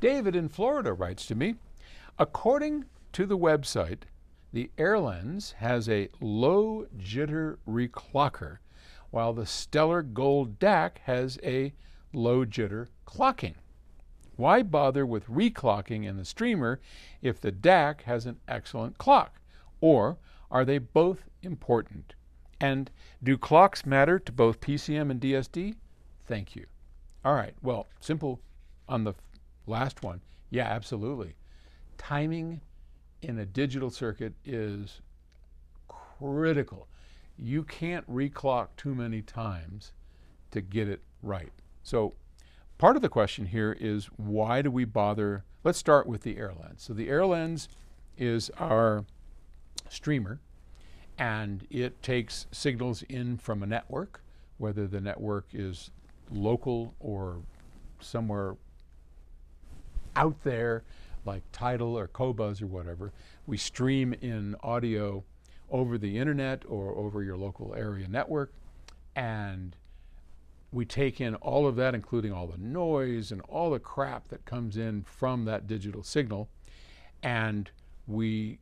David in Florida writes to me According to the website, the AirLens has a low jitter reclocker, while the Stellar Gold DAC has a low jitter clocking. Why bother with reclocking in the streamer if the DAC has an excellent clock? Or are they both important? And do clocks matter to both PCM and DSD? Thank you. All right, well, simple on the last one. Yeah, absolutely. Timing in a digital circuit is critical. You can't reclock too many times to get it right. So part of the question here is why do we bother? Let's start with the AirLens. So the AirLens is our streamer and it takes signals in from a network, whether the network is local or somewhere out there like Tidal or Qobuz or whatever. We stream in audio over the internet or over your local area network and we take in all of that, including all the noise and all the crap that comes in from that digital signal, and we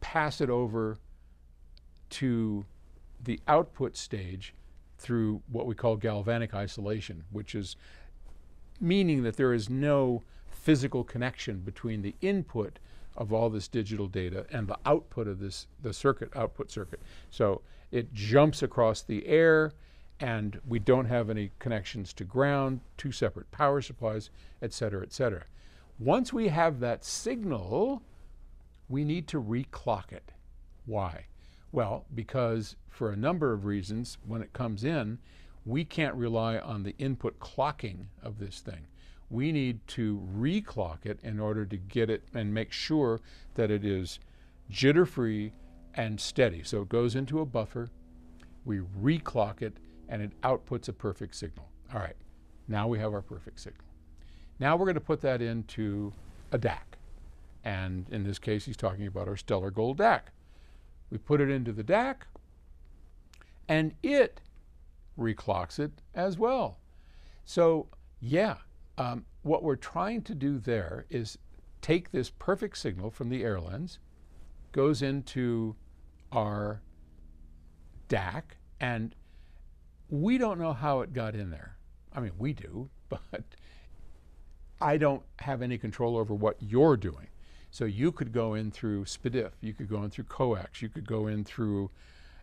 pass it over to the output stage through what we call galvanic isolation, which is meaning that there is no physical connection between the input of all this digital data and the output of this the circuit output circuit. So it jumps across the air and we don't have any connections to ground, two separate power supplies, et cetera, et cetera. Once we have that signal, we need to reclock it. Why? Well, because for a number of reasons, when it comes in, we can't rely on the input clocking of this thing. We need to reclock it in order to get it and make sure that it is jitter free and steady. So it goes into a buffer, we reclock it, and it outputs a perfect signal. All right, now we have our perfect signal. Now we're going to put that into a DAC. And in this case, he's talking about our Stellar Gold DAC. We put it into the DAC, and it reclocks it as well. So, yeah, um, what we're trying to do there is take this perfect signal from the AirLens, goes into our DAC, and we don't know how it got in there. I mean, we do, but I don't have any control over what you're doing. So you could go in through SPDIF, you could go in through coax, you could go in through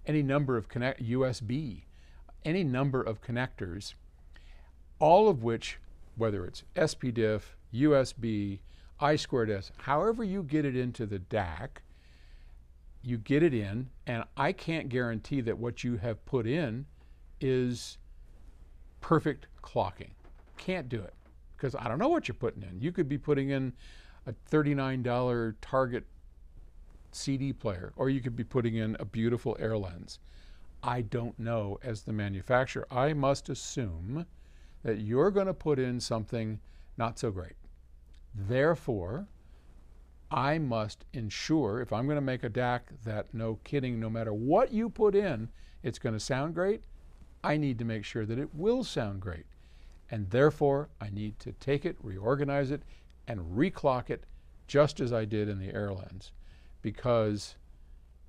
any number of connect USB, any number of connectors, all of which, whether it's SPDIF, USB, I squared S, however you get it into the DAC, you get it in, and I can't guarantee that what you have put in is perfect clocking. Can't do it because I don't know what you're putting in. You could be putting in a $39 Target CD player, or you could be putting in a beautiful AirLens. I don't know as the manufacturer. I must assume that you're going to put in something not so great. Therefore, I must ensure, if I'm going to make a DAC, that no kidding, no matter what you put in, it's going to sound great I need to make sure that it will sound great. And therefore, I need to take it, reorganize it, and reclock it just as I did in the AirLens because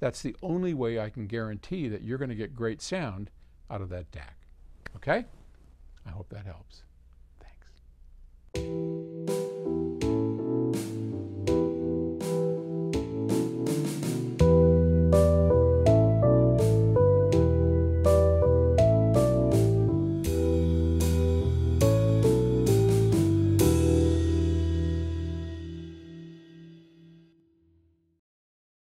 that's the only way I can guarantee that you're going to get great sound out of that DAC. Okay? Hope that helps. Thanks.